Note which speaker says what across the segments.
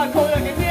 Speaker 1: I'm come on,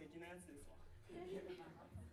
Speaker 1: 的なやつですわ。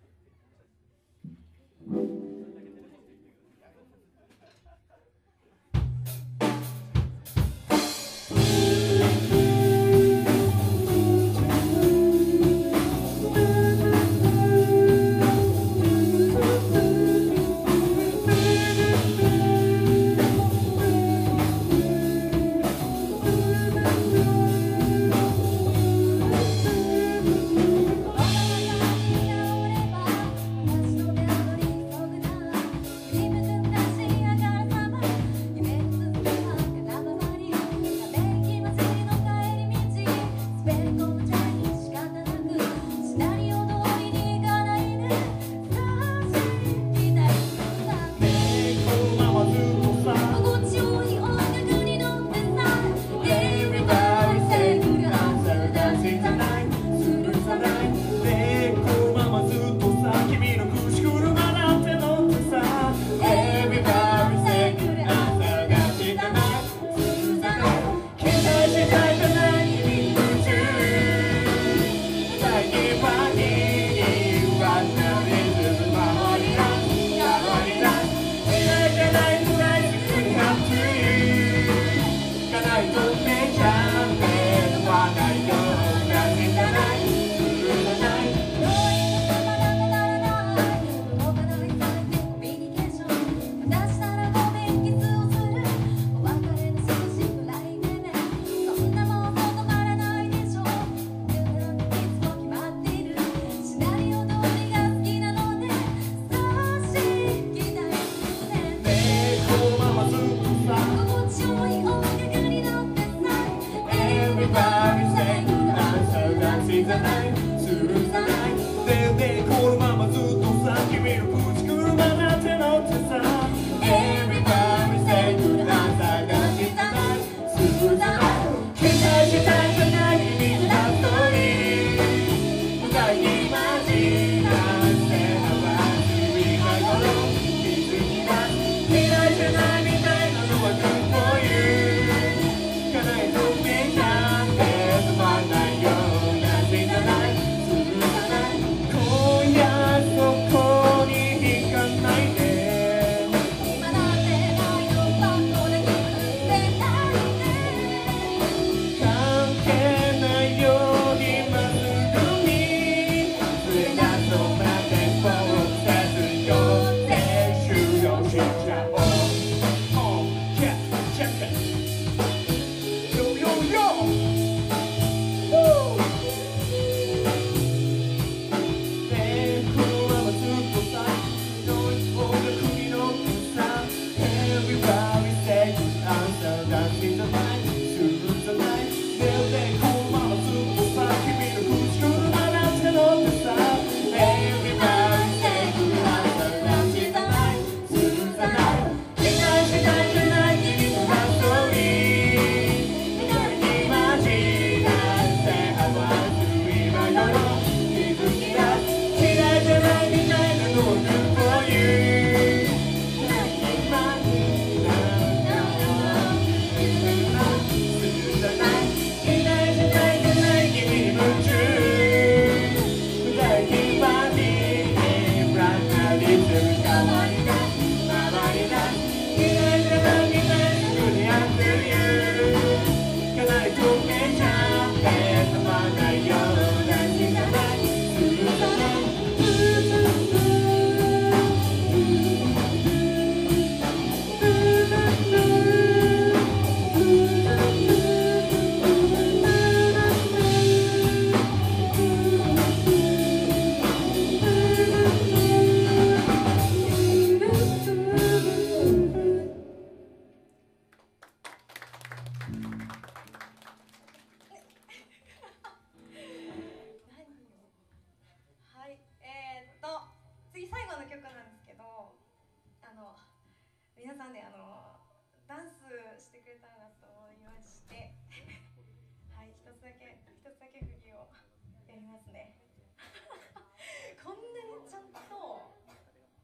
Speaker 2: りますね。こんなにちゃんと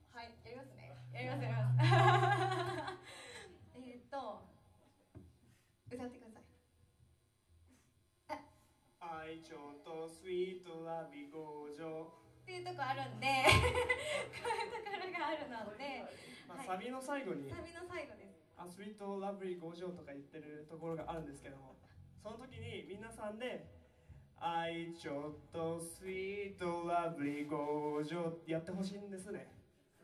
Speaker 2: はいやりますね。やりますやります。えっと歌ってください。
Speaker 1: 愛情とスイートラビ強情、
Speaker 2: っていうとこあるんで こういうところがあるので
Speaker 1: まあ、
Speaker 2: はい。
Speaker 1: サビの最後に。
Speaker 2: サビの最後です。
Speaker 1: あスイートラブリー強情とか言ってるところがあるんですけども。その時に皆さんで愛ちょっとスイートラブリー強情ってやってほしいんですね。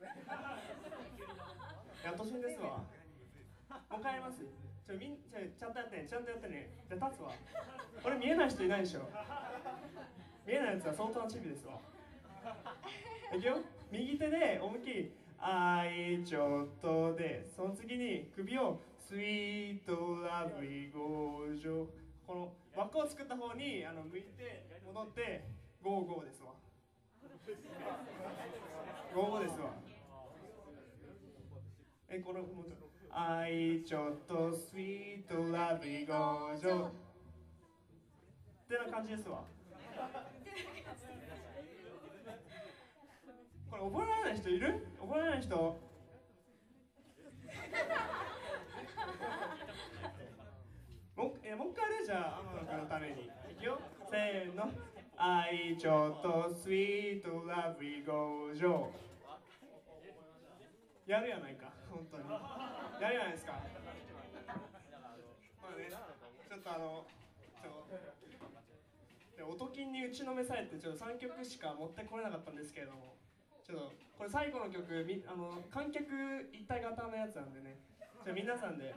Speaker 1: やってほしいんですわ。もう一回やります。ちょみんちょちゃんとやってね。ちゃんとやってね。じゃあ立つわ。これ見えない人いないでしょ。見えないやつは相当なチビですわ。いくよ。右手で思いっきり「愛ちょっと」で。その次に首を「スイートラブリーゴージョ」この輪っかを作った方にあの向いて戻って「ゴーゴー」ですわ。ゴーゴーですわ。えこのもうちょっと「愛ちょっとスイートラブリーゴージョ」ってな感じですわ。これ覚えられない人いる？覚えられない人もうえもう一回ねじゃあ天野君のために。いくよ。せーの。愛ちょっとスイートラブリーゴージョーやるやないか。本当に。やるやないですか。まあねちょっとあのちょで音金に打ちのめされてちょっと3曲しか持ってこれなかったんですけれども。ちょっとこれ最後の曲みあの観客一体型のやつなんでね。じゃあ皆さんで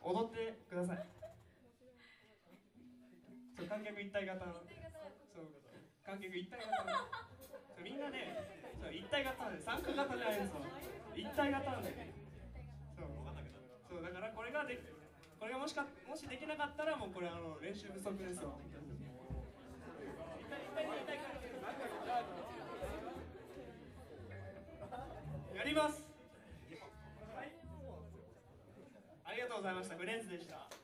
Speaker 1: 踊ってください。観客一体型の。そう観客一体型の。みんなねそう一体型なんで参加型じゃないですよ一体型なんでね。そう。そうだからこれがでこれがもしかもしできなかったらもうこれあの練習不足ですよ。やりますはいありがとうございましたフレンズでした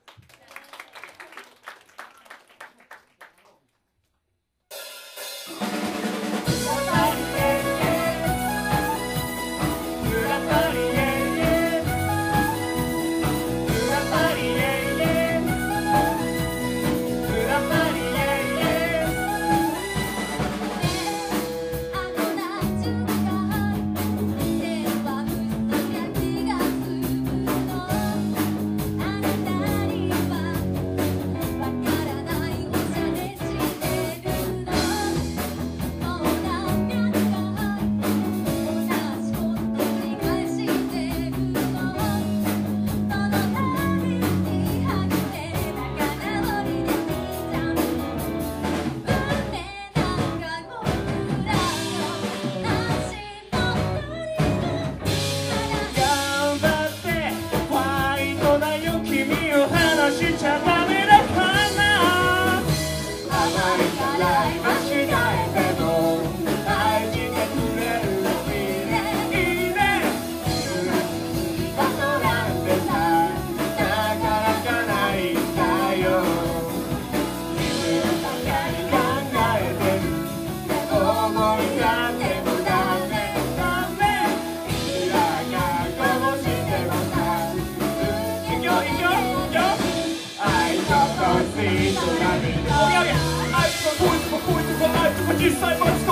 Speaker 3: つも
Speaker 1: 愛と